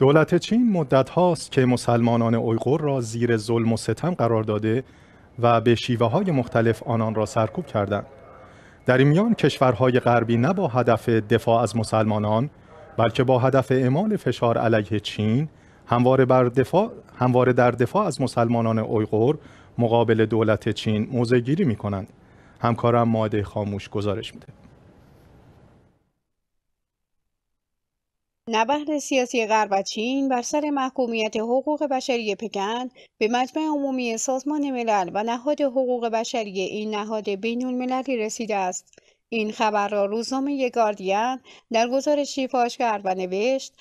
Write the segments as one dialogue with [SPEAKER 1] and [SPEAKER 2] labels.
[SPEAKER 1] دولت چین مدت هاست که مسلمانان اویغور را زیر ظلم و ستم قرار داده و به شیوه های مختلف آنان را سرکوب کردند. در این میان کشورهای غربی نه با هدف دفاع از مسلمانان بلکه با هدف اعمال فشار علیه چین همواره, بر دفاع، همواره در دفاع از مسلمانان اویغور مقابل دولت چین موضع گیری می کنند. همکارم ماده خاموش گزارش میده.
[SPEAKER 2] نبرد سیاسی غرب و چین بر سر محکومیت حقوق بشری پکن به مجمع عمومی سازمان ملل و نهاد حقوق بشری این نهاد بین المللی رسیده است. این خبر را روزنامه گاردین در گزارشی فاش کرد و نوشت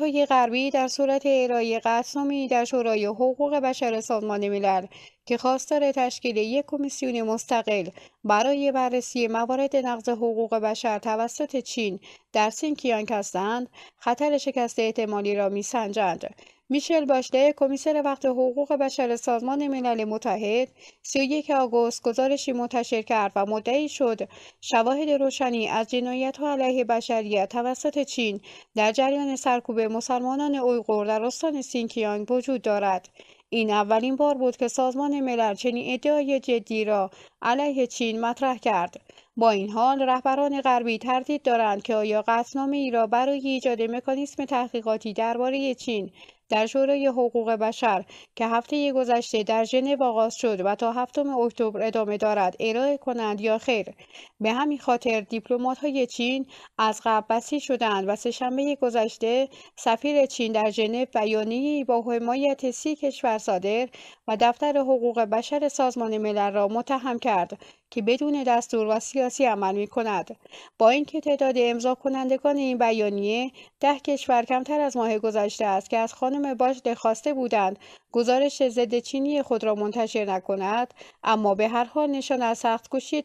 [SPEAKER 2] های غربی در صورت ارائه قطعنامهای در شورای حقوق بشر سازمان ملل که خواستار تشکیل یک کمیسیون مستقل برای بررسی موارد نقض حقوق بشر توسط چین در سینکیانگ هستند خطر شکست احتمالی را میسنجند. میشل باشله کمیسر وقت حقوق بشر سازمان ملل متحد 31 آگوست گزارشی منتشر کرد و مدعی شد شواهد روشنی از جنایت ها علیه بشریت توسط چین در جریان سرکوب مسلمانان اویغور در استان سینکیانگ وجود دارد. این اولین بار بود که سازمان ملل چنین ادعای جدی را علیه چین مطرح کرد. با این حال رهبران غربی تردید دارند که آیا قطعنامه ای را برای ایجاد مکانیسم تحقیقاتی درباره چین در شورای حقوق بشر که هفته گذشته در ژنو آغاز شد و تا هفتم اکتبر ادامه دارد ارائه کنند یا خیر؟ به همین خاطر های چین از قبل بسی شدند و سهشنبه گذشته سفیر چین در ژنو بیانیه‌ای با حمایت سی کشور صادر و دفتر حقوق بشر سازمان ملل را متهم کرد. که بدون دستور و سیاسی عمل می کند. با اینکه تعداد امضا کنندگان این بیانیه ده کشور کمتر از ماه گذشته است که از خانم باش خواسته بودند گزارش ضد چینی خود را منتشر نکند اما به هر حال نشان از سختکشی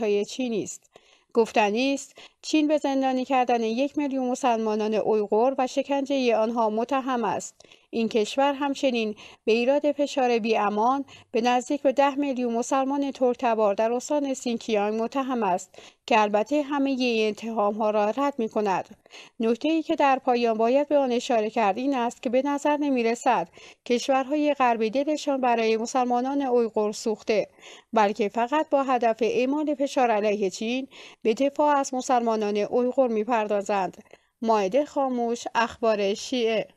[SPEAKER 2] های چینی است گفتنی است چین به زندانی کردن یک میلیون مسلمانان اویغور و شکنجه آنها متهم است این کشور همچنین به ایراد فشار بیامان به نزدیک به ده میلیون مسلمان ترک تبار در استان سینکیانگ متهم است که البته همه این اتهام ها را رد می کند. نکته ای که در پایان باید به آن اشاره کرد این است که به نظر نمی رسد کشورهای غربی دلشان برای مسلمانان اویغور سوخته بلکه فقط با هدف اعمال فشار علیه چین به دفاع از مسلمانان اویغور می پردازند. مایده خاموش اخبار شیعه